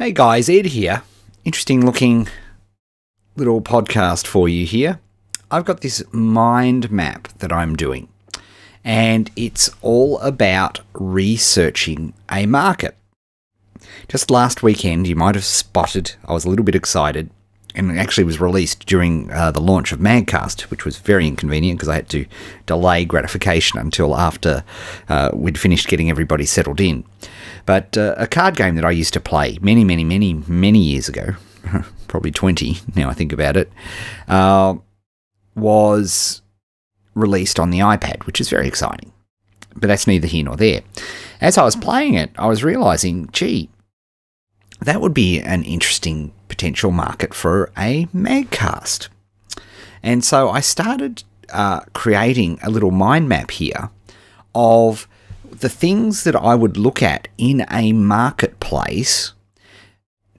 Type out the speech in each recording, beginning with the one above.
Hey guys, Ed here. Interesting looking little podcast for you here. I've got this mind map that I'm doing, and it's all about researching a market. Just last weekend, you might have spotted, I was a little bit excited, and it actually was released during uh, the launch of Magcast, which was very inconvenient because I had to delay gratification until after uh, we'd finished getting everybody settled in. But uh, a card game that I used to play many, many, many, many years ago, probably 20 now I think about it, uh, was released on the iPad, which is very exciting. But that's neither here nor there. As I was playing it, I was realizing, gee, that would be an interesting potential market for a Magcast. And so I started uh, creating a little mind map here of the things that I would look at in a marketplace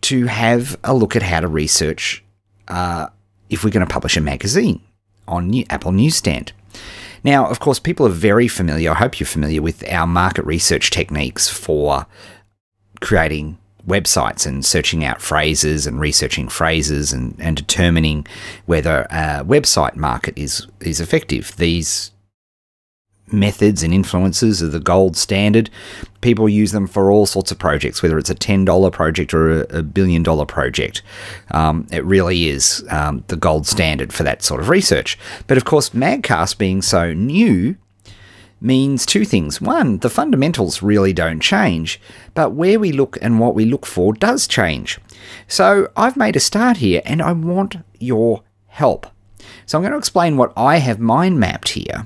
to have a look at how to research uh, if we're going to publish a magazine on new Apple Newsstand. Now, of course, people are very familiar, I hope you're familiar with our market research techniques for creating websites and searching out phrases and researching phrases and, and determining whether a website market is, is effective. These methods and influences are the gold standard. People use them for all sorts of projects, whether it's a $10 project or a, billion dollar project. Um, it really is um, the gold standard for that sort of research. But of course, Magcast being so new means two things. One, the fundamentals really don't change, but where we look and what we look for does change. So I've made a start here and I want your help. So I'm going to explain what I have mind mapped here,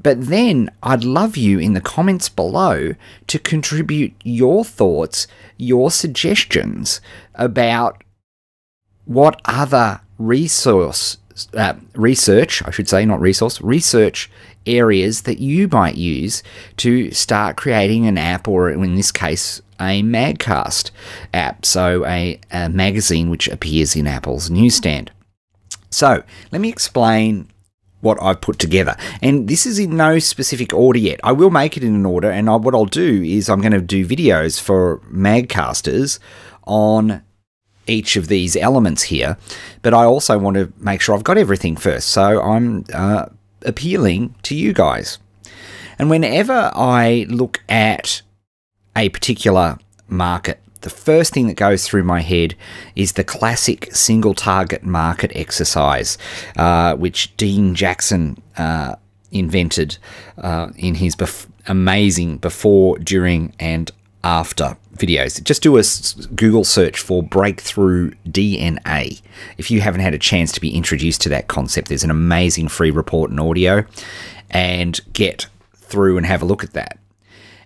but then I'd love you in the comments below to contribute your thoughts, your suggestions about what other resource uh, research, I should say, not resource, research areas that you might use to start creating an app, or in this case, a Magcast app, so a, a magazine which appears in Apple's newsstand. So, let me explain what I've put together. And this is in no specific order yet. I will make it in an order, and I, what I'll do is I'm going to do videos for Magcasters on each of these elements here, but I also want to make sure I've got everything first. So I'm uh, appealing to you guys. And whenever I look at a particular market, the first thing that goes through my head is the classic single target market exercise, uh, which Dean Jackson uh, invented uh, in his bef- amazing before, during, and after videos. Just do a Google search for breakthrough DNA. If you haven't had a chance to be introduced to that concept, there's an amazing free report and audio, and get through and have a look at that.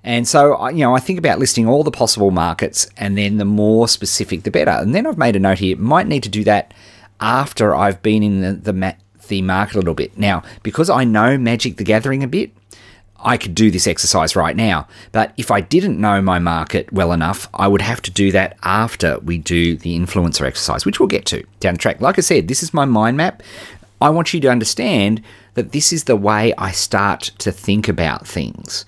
And so, you know, I think about listing all the possible markets, and then the more specific, the better. And then I've made a note here, might need to do that after I've been in the, the, the market a little bit. Now, because I know Magic the Gathering a bit, I could do this exercise right now. But if I didn't know my market well enough, I would have to do that after we do the influencer exercise, which we'll get to down the track. Like I said, this is my mind map. I want you to understand that this is the way I start to think about things.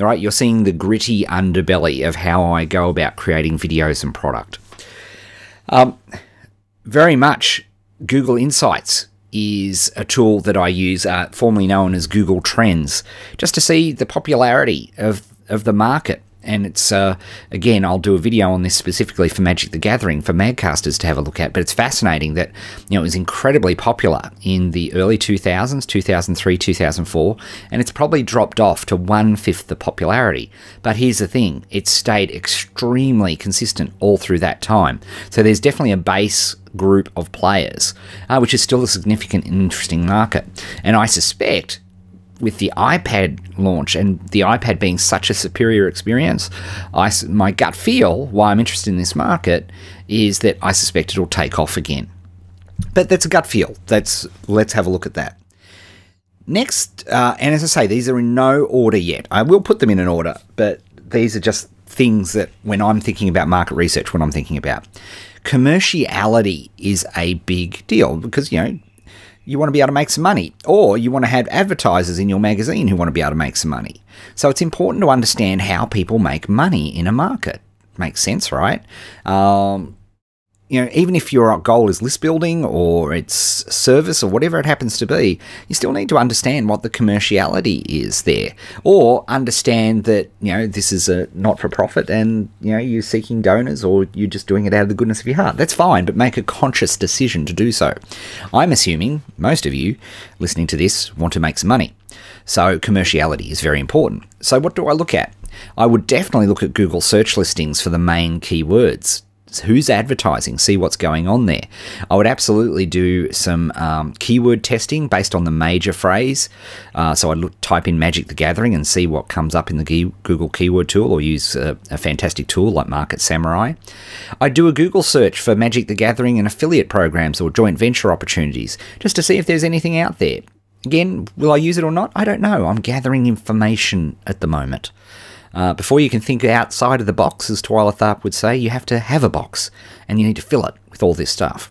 All right, you're seeing the gritty underbelly of how I go about creating videos and product. Um, very much Google Insights is a tool that I use, uh, formerly known as Google Trends, just to see the popularity of, of the market. And it's, uh, again, I'll do a video on this specifically for Magic the Gathering for Magcasters to have a look at. But it's fascinating that, you know, it was incredibly popular in the early 2000s, 2003, 2004, and it's probably dropped off to one fifth the popularity. But here's the thing it stayed extremely consistent all through that time. So there's definitely a base group of players, uh, which is still a significant and interesting market. And I suspect with the iPad launch and the iPad being such a superior experience, I, my gut feel why I'm interested in this market is that I suspect it'll take off again. But that's a gut feel. That's let's have a look at that. Next, uh, and as I say, these are in no order yet. I will put them in an order, but these are just things that when I'm thinking about market research, what I'm thinking about. Commerciality is a big deal because, you know, you want to be able to make some money, or you want to have advertisers in your magazine who want to be able to make some money. So it's important to understand how people make money in a market. makes sense, right? Um, you know, even if your goal is list building or it's service or whatever it happens to be, you still need to understand what the commerciality is there, or understand that you know this is a not for profit and you know you're seeking donors or you're just doing it out of the goodness of your heart. That's fine, but make a conscious decision to do so. I'm assuming most of you listening to this want to make some money, so commerciality is very important. So what do I look at? I would definitely look at Google search listings for the main keywords who's advertising, see what's going on there. I would absolutely do some um, keyword testing based on the major phrase. Uh, so I'd look, type in Magic the Gathering and see what comes up in the Google keyword tool or use a, a fantastic tool like Market Samurai. I'd do a Google search for Magic the Gathering and affiliate programs or joint venture opportunities just to see if there's anything out there. Again, will I use it or not? I don't know. I'm gathering information at the moment. Uh, before you can think outside of the box, as Twyla Tharp would say, you have to have a box and you need to fill it with all this stuff.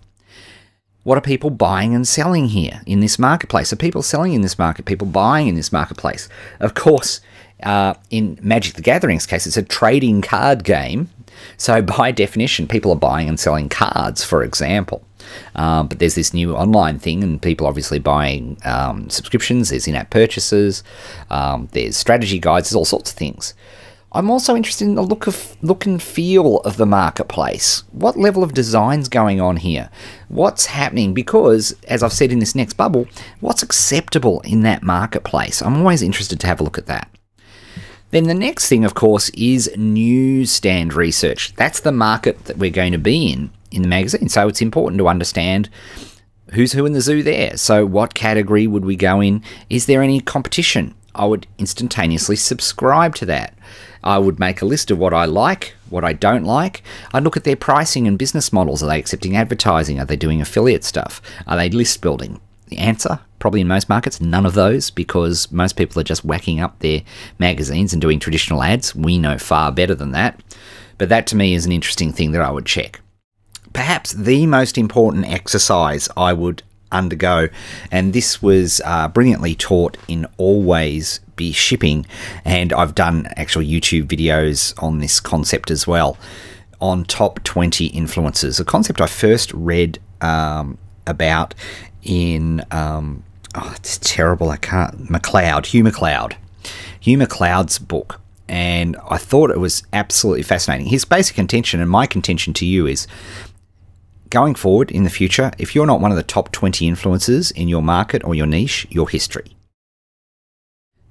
What are people buying and selling here in this marketplace? Are people selling in this market? People buying in this marketplace? Of course, uh, in Magic the Gathering's case, it's a trading card game. So, by definition, people are buying and selling cards, for example. Um, but there's this new online thing, and people obviously buying um, subscriptions. There's in-app purchases. Um, there's strategy guides. There's all sorts of things. I'm also interested in the look of look and feel of the marketplace. What level of design's going on here? What's happening? Because, as I've said in this next bubble, what's acceptable in that marketplace? I'm always interested to have a look at that. Then the next thing, of course, is newsstand research. That's the market that we're going to be in in the magazine. So it's important to understand who's who in the zoo there. So, what category would we go in? Is there any competition? I would instantaneously subscribe to that. I would make a list of what I like, what I don't like. I'd look at their pricing and business models. Are they accepting advertising? Are they doing affiliate stuff? Are they list building? The answer, probably in most markets, none of those, because most people are just whacking up their magazines and doing traditional ads. We know far better than that. But that to me is an interesting thing that I would check perhaps the most important exercise I would undergo, and this was uh, brilliantly taught in Always Be Shipping, and I've done actual YouTube videos on this concept as well. On top 20 influencers, a concept I first read um, about in um, oh, it's terrible. I can't MacLeod, Hugh MacLeod, Hugh MacLeod's book, and I thought it was absolutely fascinating. His basic contention, and my contention to you, is Going forward in the future, if you're not one of the top 20 influencers in your market or your niche, your history.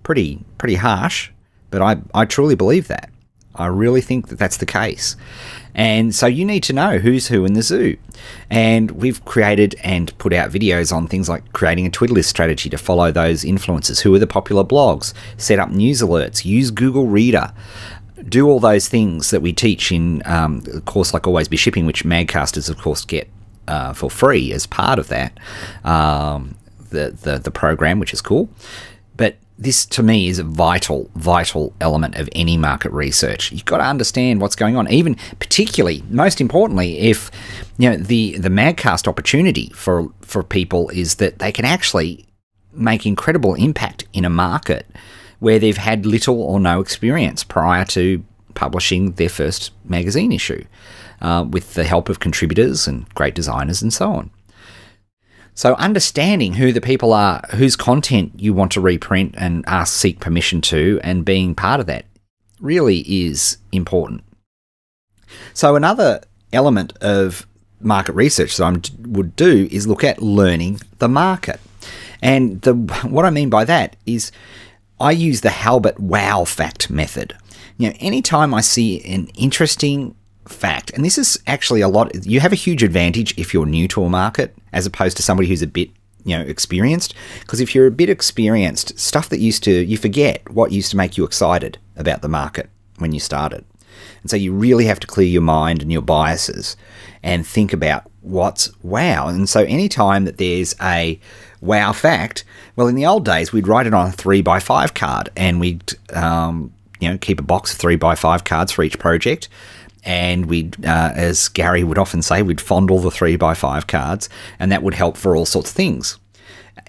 Pretty, pretty harsh, but I, I truly believe that. I really think that that's the case. And so you need to know who's who in the zoo. And we've created and put out videos on things like creating a Twitter list strategy to follow those influencers. Who are the popular blogs? Set up news alerts. Use Google Reader do all those things that we teach in um, a course like Always Be Shipping, which Magcasters, of course, get uh, for free as part of that, um, the, the, the program, which is cool. But this to me is a vital, vital element of any market research. You've got to understand what's going on, even particularly, most importantly, if you know the the Magcast opportunity for for people is that they can actually make incredible impact in a market where they've had little or no experience prior to publishing their first magazine issue, uh, with the help of contributors and great designers and so on. So, understanding who the people are, whose content you want to reprint and ask, seek permission to, and being part of that really is important. So, another element of market research that I would do is look at learning the market. And the, what I mean by that is I use the Halbert wow fact method. You know, anytime I see an interesting fact, and this is actually a lot, you have a huge advantage if you're new to a market as opposed to somebody who's a bit you know experienced. Because if you're a bit experienced stuff that used to you forget what used to make you excited about the market when you started. And so you really have to clear your mind and your biases and think about what's wow. And so anytime that there's a wow fact. Well, in the old days, we'd write it on a three by five card, and we'd um, you know keep a box of three by five cards for each project. And we'd, uh, as Gary would often say, we'd fondle the three by five cards, and that would help for all sorts of things.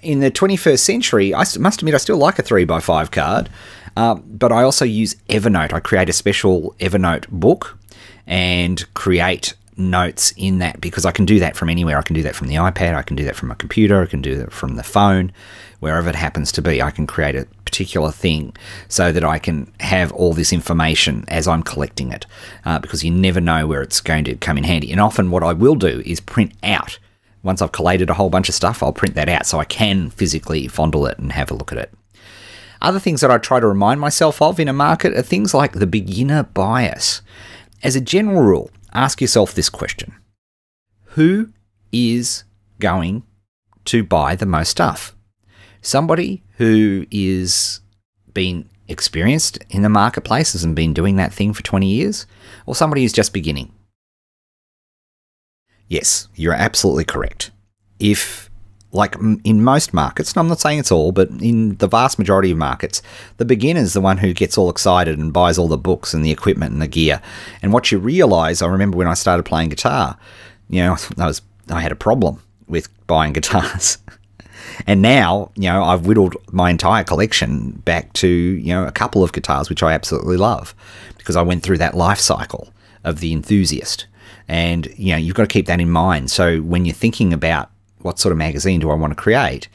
In the 21st century, I must admit I still like a three by five card, uh, but I also use Evernote. I create a special Evernote book and create notes in that because I can do that from anywhere. I can do that from the iPad, I can do that from a computer, I can do that from the phone, wherever it happens to be. I can create a particular thing so that I can have all this information as I'm collecting it uh, because you never know where it's going to come in handy. And often, what I will do is print out. Once I've collated a whole bunch of stuff, I'll print that out so I can physically fondle it and have a look at it. Other things that I try to remind myself of in a market are things like the beginner bias. As a general rule, ask yourself this question Who is going to buy the most stuff? Somebody who is been experienced in the marketplaces and been doing that thing for 20 years, or somebody who's just beginning? Yes, you're absolutely correct. If like in most markets, and I'm not saying it's all, but in the vast majority of markets, the beginner's the one who gets all excited and buys all the books and the equipment and the gear. And what you realize, I remember when I started playing guitar, you know, I was I had a problem with buying guitars. and now, you know, I've whittled my entire collection back to, you know, a couple of guitars which I absolutely love because I went through that life cycle of the enthusiast. And, you know, you've got to keep that in mind. So when you're thinking about what sort of magazine do I want to create?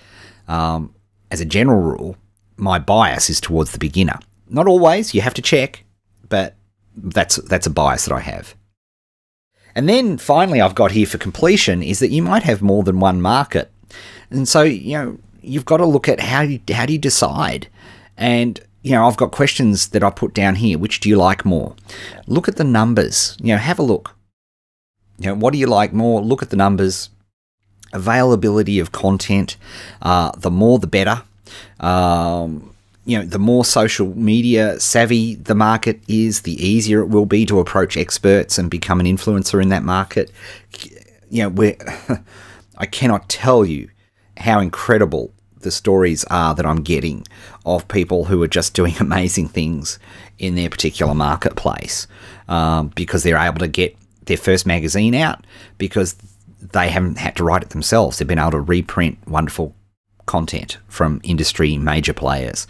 Um, as a general rule, my bias is towards the beginner. Not always, you have to check, but that's that's a bias that I have. And then finally I've got here for completion is that you might have more than one market. And so, you know, you've got to look at how you how do you decide? And you know, I've got questions that I put down here. Which do you like more? Look at the numbers. You know, have a look. You know, what do you like more? Look at the numbers availability of content, uh, the more the better. Um, you know, the more social media savvy the market is, the easier it will be to approach experts and become an influencer in that market. You know, where I cannot tell you how incredible the stories are that I'm getting of people who are just doing amazing things in their particular marketplace um, because they're able to get their first magazine out because they haven't had to write it themselves. They've been able to reprint wonderful content from industry major players,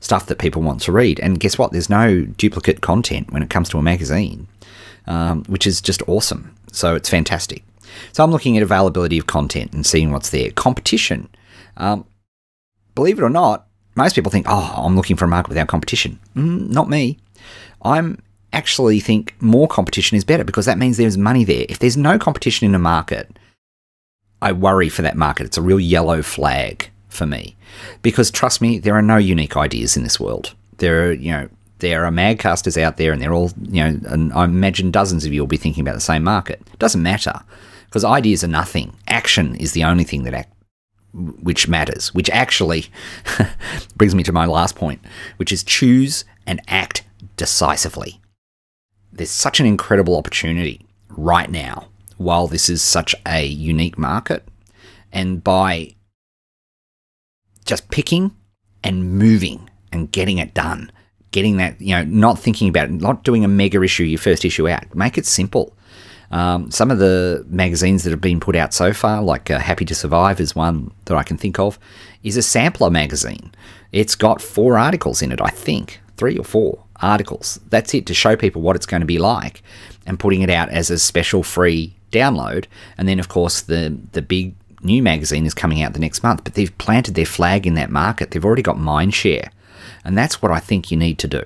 stuff that people want to read. And guess what? There's no duplicate content when it comes to a magazine, um, which is just awesome. So it's fantastic. So I'm looking at availability of content and seeing what's there. Competition. Um, believe it or not, most people think, oh, I'm looking for a market without competition. Mm, not me. I'm actually think more competition is better because that means there's money there. If there's no competition in a market, I worry for that market. It's a real yellow flag for me because trust me, there are no unique ideas in this world. There are, you know, there are magcasters out there and they're all, you know, and I imagine dozens of you will be thinking about the same market. It doesn't matter because ideas are nothing. Action is the only thing that act, which matters, which actually brings me to my last point, which is choose and act decisively there's such an incredible opportunity right now while this is such a unique market. And by just picking and moving and getting it done, getting that, you know, not thinking about it, not doing a mega issue, your first issue out, make it simple. Um, some of the magazines that have been put out so far, like uh, Happy to Survive, is one that I can think of, is a sampler magazine. It's got four articles in it, I think, three or four articles. That's it to show people what it's going to be like and putting it out as a special free download. And then, of course, the, the big new magazine is coming out the next month, but they've planted their flag in that market. They've already got mind share. And that's what I think you need to do.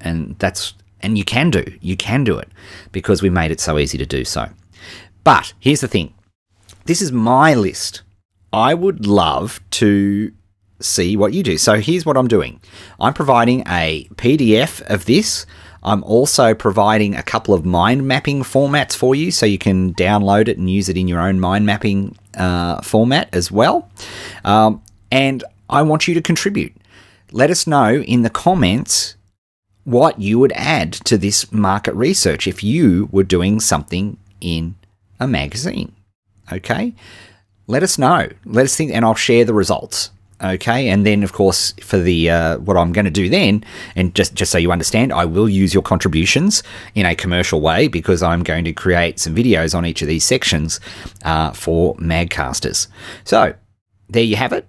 And that's and you can do. You can do it because we made it so easy to do so. But here's the thing. This is my list. I would love to see what you do. So here's what I'm doing. I'm providing a PDF of this. I'm also providing a couple of mind mapping formats for you so you can download it and use it in your own mind mapping uh, format as well. Um, and I want you to contribute. Let us know in the comments what you would add to this market research if you were doing something in a magazine. Okay? Let us know. Let us think, and I'll share the results okay and then of course for the uh, what i'm going to do then and just just so you understand i will use your contributions in a commercial way because i'm going to create some videos on each of these sections uh, for magcasters so there you have it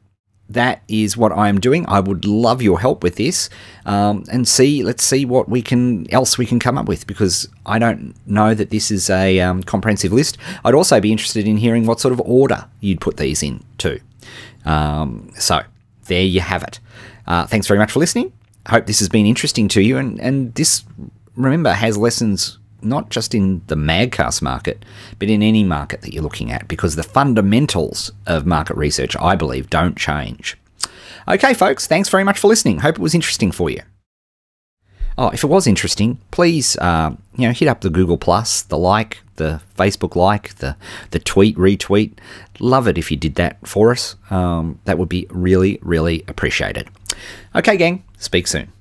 that is what I am doing. I would love your help with this, um, and see. Let's see what we can else we can come up with because I don't know that this is a um, comprehensive list. I'd also be interested in hearing what sort of order you'd put these in too. Um, so there you have it. Uh, thanks very much for listening. I hope this has been interesting to you, and and this remember has lessons not just in the magcast market, but in any market that you're looking at, because the fundamentals of market research, I believe, don't change. Okay, folks, thanks very much for listening. Hope it was interesting for you. Oh, if it was interesting, please, uh, you know, hit up the Google Plus, the like, the Facebook like, the the tweet retweet. Love it if you did that for us. Um, that would be really, really appreciated. Okay, gang. Speak soon.